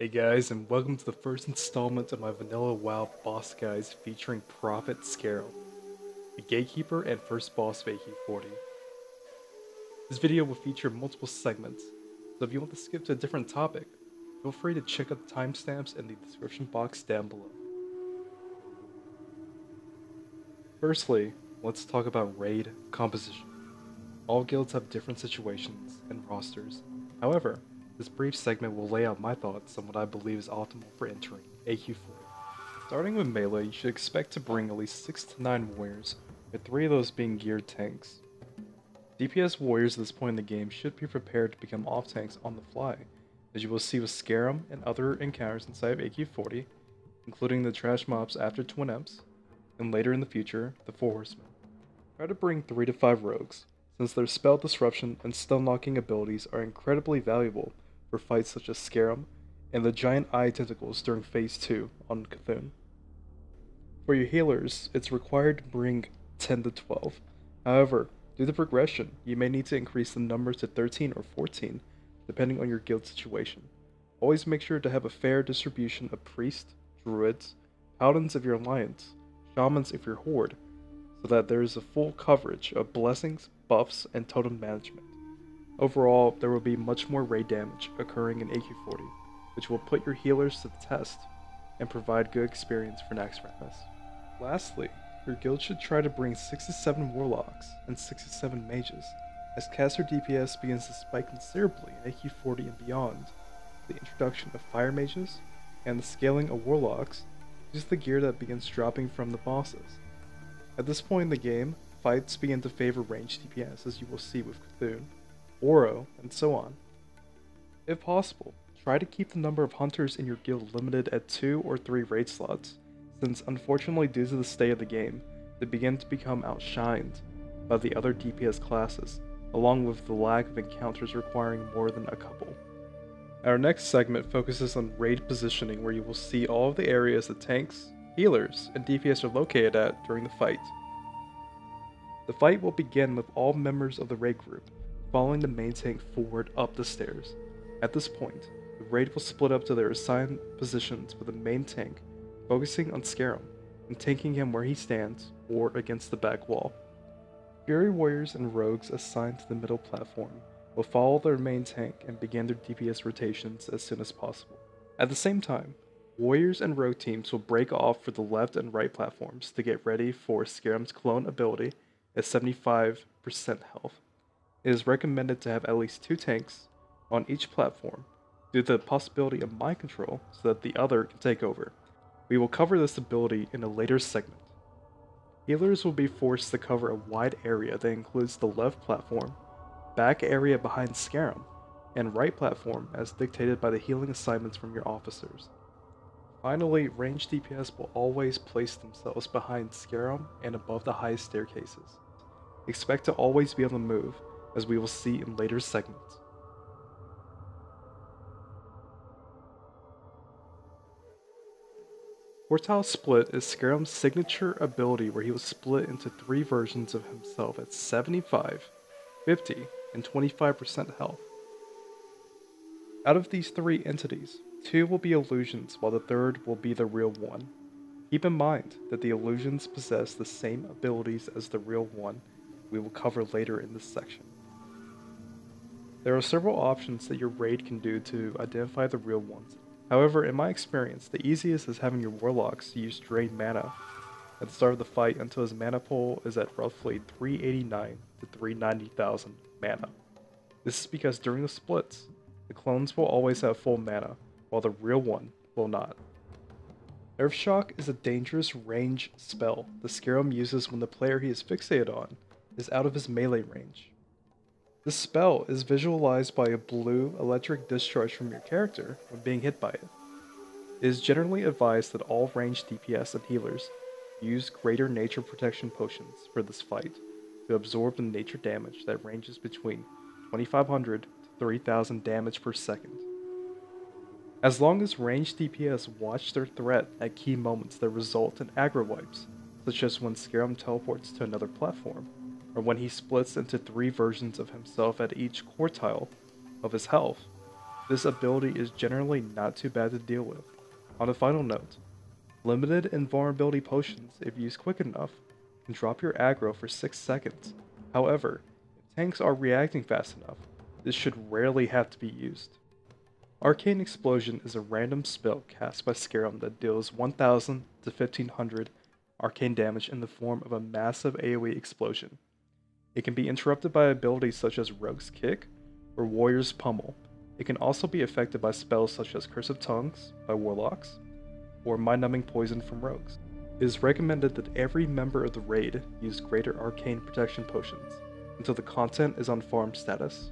Hey guys, and welcome to the first installment of my Vanilla WoW boss guides featuring Prophet Skeram, the gatekeeper and first boss of AQ40. This video will feature multiple segments, so if you want to skip to a different topic, feel free to check out the timestamps in the description box down below. Firstly, let's talk about raid composition. All guilds have different situations and rosters. However, this brief segment will lay out my thoughts on what I believe is optimal for entering AQ4. Starting with melee, you should expect to bring at least 6 to 9 warriors, with 3 of those being geared tanks. DPS warriors at this point in the game should be prepared to become off tanks on the fly, as you will see with Skeram and other encounters inside of AQ40, including the trash mobs after Twin Emps, and later in the future, the Four Horsemen. Try to bring 3 to 5 rogues, since their spell disruption and stun locking abilities are incredibly valuable for fights such as Skeram and the giant eye tentacles during Phase 2 on C'Thun. For your healers, it's required to bring 10 to 12. However, due to progression, you may need to increase the numbers to 13 or 14, depending on your guild situation. Always make sure to have a fair distribution of priests, druids, paladins of your alliance, shamans if you're horde, so that there is a full coverage of blessings, buffs, and totem management. Overall, there will be much more raid damage occurring in AQ40, which will put your healers to the test and provide good experience for next rounds. Lastly, your guild should try to bring 67 warlocks and 67 mages, as caster DPS begins to spike considerably in AQ40 and beyond. The introduction of fire mages and the scaling of warlocks is the gear that begins dropping from the bosses. At this point in the game, fights begin to favor ranged DPS as you will see with C'Thun, Ouro, and so on. If possible, try to keep the number of hunters in your guild limited at 2 or 3 raid slots, since unfortunately due to the state of the game, they begin to become outshined by the other DPS classes, along with the lack of encounters requiring more than a couple. Our next segment focuses on raid positioning where you will see all of the areas that tanks, healers, and DPS are located at during the fight. The fight will begin with all members of the raid group following the main tank forward up the stairs. At this point, the raid will split up to their assigned positions with the main tank focusing on Skeram and tanking him where he stands or against the back wall. Fury warriors and rogues assigned to the middle platform will follow their main tank and begin their DPS rotations as soon as possible. At the same time, warriors and rogue teams will break off for the left and right platforms to get ready for Skeram's clone ability at 75% health. It is recommended to have at least two tanks on each platform due to the possibility of mind control so that the other can take over. We will cover this ability in a later segment. Healers will be forced to cover a wide area that includes the left platform, back area behind Skeram, and right platform as dictated by the healing assignments from your officers. Finally, ranged DPS will always place themselves behind Skeram and above the highest staircases. Expect to always be on the move, as we will see in later segments. Quartile Split is Skeram's signature ability where he will split into three versions of himself at 75, 50, and 25% health. Out of these three entities, two will be illusions while the third will be the real one. Keep in mind that the illusions possess the same abilities as the real one we will cover later in this section. There are several options that your raid can do to identify the real ones. However, in my experience, the easiest is having your warlocks use drain mana at the start of the fight until his mana pool is at roughly 389 to 390,000 mana. This is because during the splits, the clones will always have full mana, while the real one will not. Earth Shock is a dangerous range spell the Skeram uses when the player he is fixated on is out of his melee range. The spell is visualized by a blue electric discharge from your character when being hit by it. It is generally advised that all ranged DPS and healers use greater nature protection potions for this fight to absorb the nature damage that ranges between 2500 to 3000 damage per second. As long as ranged DPS watch their threat at key moments that result in aggro wipes, such as when Skeram teleports to another platform, or when he splits into three versions of himself at each quartile of his health, this ability is generally not too bad to deal with. On a final note, limited invulnerability potions, if used quick enough, can drop your aggro for 6 seconds. However, if tanks are reacting fast enough, this should rarely have to be used. Arcane Explosion is a random spell cast by Skeram that deals 1000 to 1500 arcane damage in the form of a massive AoE explosion. It can be interrupted by abilities such as Rogue's Kick or Warrior's Pummel. It can also be affected by spells such as Curse of Tongues by Warlocks or Mind Numbing Poison from Rogues. It is recommended that every member of the raid use greater arcane protection potions until the content is on farm status.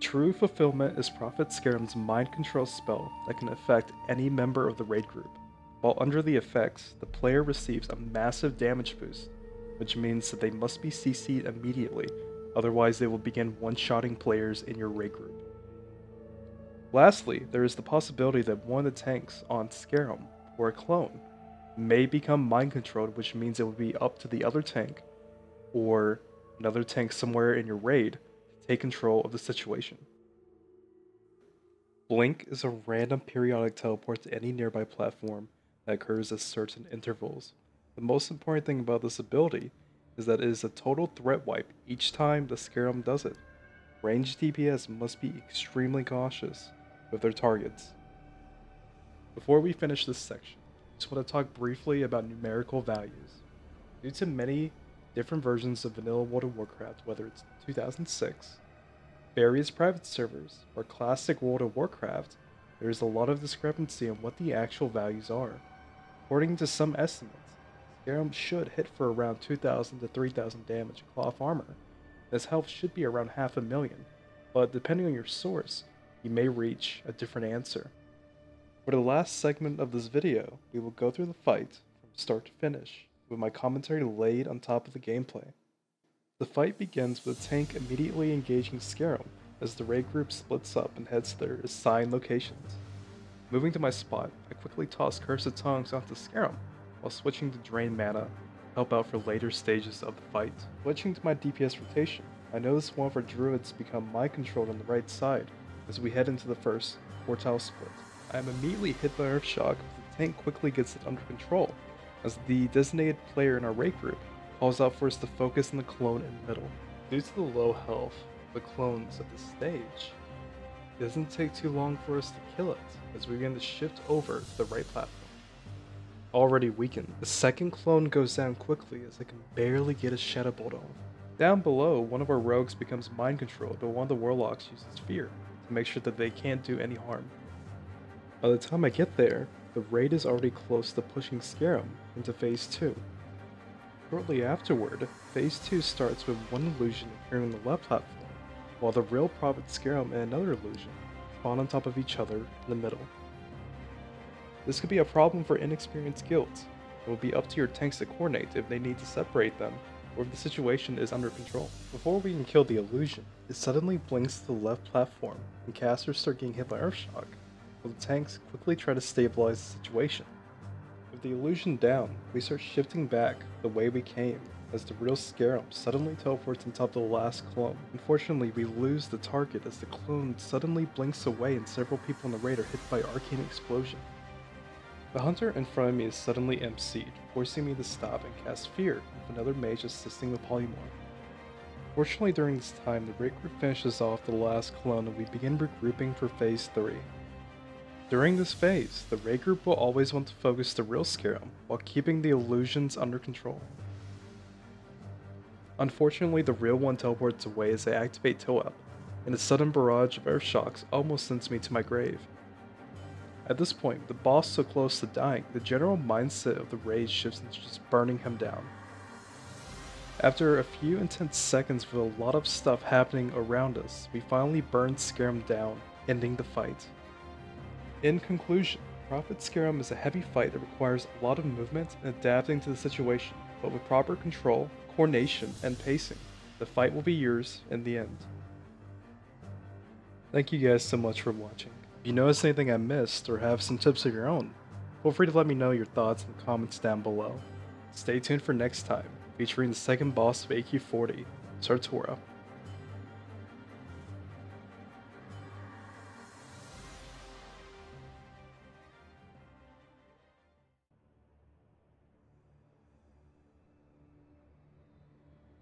True Fulfillment is Prophet Skeram's mind control spell that can affect any member of the raid group. While under the effects, the player receives a massive damage boost, which means that they must be CC'd immediately, otherwise they will begin one-shotting players in your raid group. Lastly, there is the possibility that one of the tanks on Skeram, or a clone, may become mind controlled, which means it will be up to the other tank, or another tank somewhere in your raid, to take control of the situation. Blink is a random periodic teleport to any nearby platform that occurs at certain intervals. The most important thing about this ability is that it is a total threat wipe each time the Skeram does it. Ranged DPS must be extremely cautious with their targets. Before we finish this section, I just want to talk briefly about numerical values. Due to many different versions of vanilla World of Warcraft, whether it's 2006, various private servers, or classic World of Warcraft, there is a lot of discrepancy in what the actual values are. According to some estimates, Skeram should hit for around 2,000 to 3,000 damage in cloth armor. His health should be around half a million, but depending on your source, you may reach a different answer. For the last segment of this video, we will go through the fight from start to finish with my commentary laid on top of the gameplay. The fight begins with a tank immediately engaging Skeram as the raid group splits up and heads to their assigned locations. Moving to my spot, I quickly toss Curse of Tongues onto Skeram while switching to Drain Mana to help out for later stages of the fight. Switching to my DPS rotation, I notice one of our druids become mind controlled on the right side as we head into the first quartile split. I am immediately hit by Earthshock, but the tank quickly gets it under control as the designated player in our raid group calls out for us to focus on the clone in the middle. Due to the low health of the clones at this stage, it doesn't take too long for us to kill it as we begin to shift over to the right platform. Already weakened, the second clone goes down quickly as I can barely get a Shadow Bolt on. Down below, one of our rogues becomes mind controlled, but one of the warlocks uses fear to make sure that they can't do any harm. By the time I get there, the raid is already close to pushing Skeram into Phase 2. Shortly afterward, Phase 2 starts with one illusion appearing on the left platform, while the real Prophet Skeram and another illusion spawn on top of each other in the middle. This could be a problem for inexperienced guilds. It will be up to your tanks to coordinate if they need to separate them, or if the situation is under control. Before we can kill the illusion, it suddenly blinks to the left platform, and casters start getting hit by Earthshock, while the tanks quickly try to stabilize the situation. With the illusion down, we start shifting back the way we came as the real Skeram suddenly teleports on top of the last clone. Unfortunately, we lose the target as the clone suddenly blinks away and several people in the raid are hit by arcane explosion. The hunter in front of me is suddenly MC'd, forcing me to stop and cast Fear with another mage assisting with Polymorph. Fortunately during this time, the group finishes off the last clone and we begin regrouping for phase 3. During this phase, the raid group will always want to focus the real Skeram while keeping the illusions under control. Unfortunately, the real one teleports away as I activate Toep, and a sudden barrage of earth shocks almost sends me to my grave. At this point, the boss so close to dying, the general mindset of the raid shifts into just burning him down. After a few intense seconds with a lot of stuff happening around us, we finally burn Skeram down, ending the fight. In conclusion, Prophet Skeram is a heavy fight that requires a lot of movement and adapting to the situation, but with proper control, coordination, and pacing, the fight will be yours in the end. Thank you guys so much for watching. If you notice anything I missed or have some tips of your own, feel free to let me know your thoughts in the comments down below. Stay tuned for next time, featuring the second boss of AQ40, Sartura.